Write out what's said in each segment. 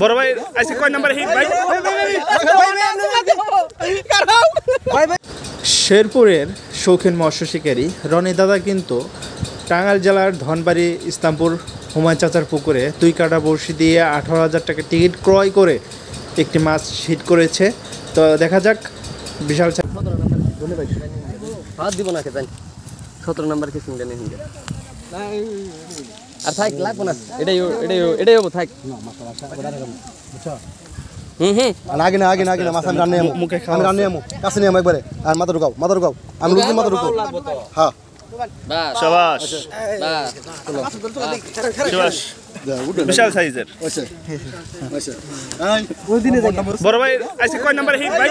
বড় ভাই আজকে কয় নাম্বার হিট ভাই? শেরপুরের শৌখিন মৎস্য শিকারী রনি দাদা কিন্তু টাঙ্গাইল জেলার ধনবাড়ি ইসলামপুর হুমায়ুন চাচার পুকুরে দুই কাটা বড়শি দিয়ে আঠারো হাজার টাকা টিকিট ক্রয় করে একটি মাছ হিট করেছে। তো দেখা যাক বিশাল হাত দিব না খেতান সতেরো নাম্বার কে সিঙ্গেল হিঙ্গে আর থাক লাগবো না। এটাই এটাই এটাই হব থাক। হুম হুম। আগে না আগে না আগে না মাছ আমি রান্না আমু মুখে আমি রান্না আমু কাছে নিয়ে আমু একবারে। আর মাথা ঢুকাও মাথা ঢুকাও। আমি রুকু মাথা ঢুকাও। হ্যাঁ। বাস। সাবাস। বিশাল সাইজের। আচ্ছা। আচ্ছা। বড় ভাই কয় নাম্বার হিট ভাই?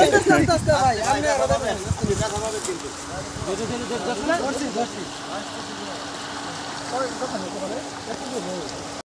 ভাই।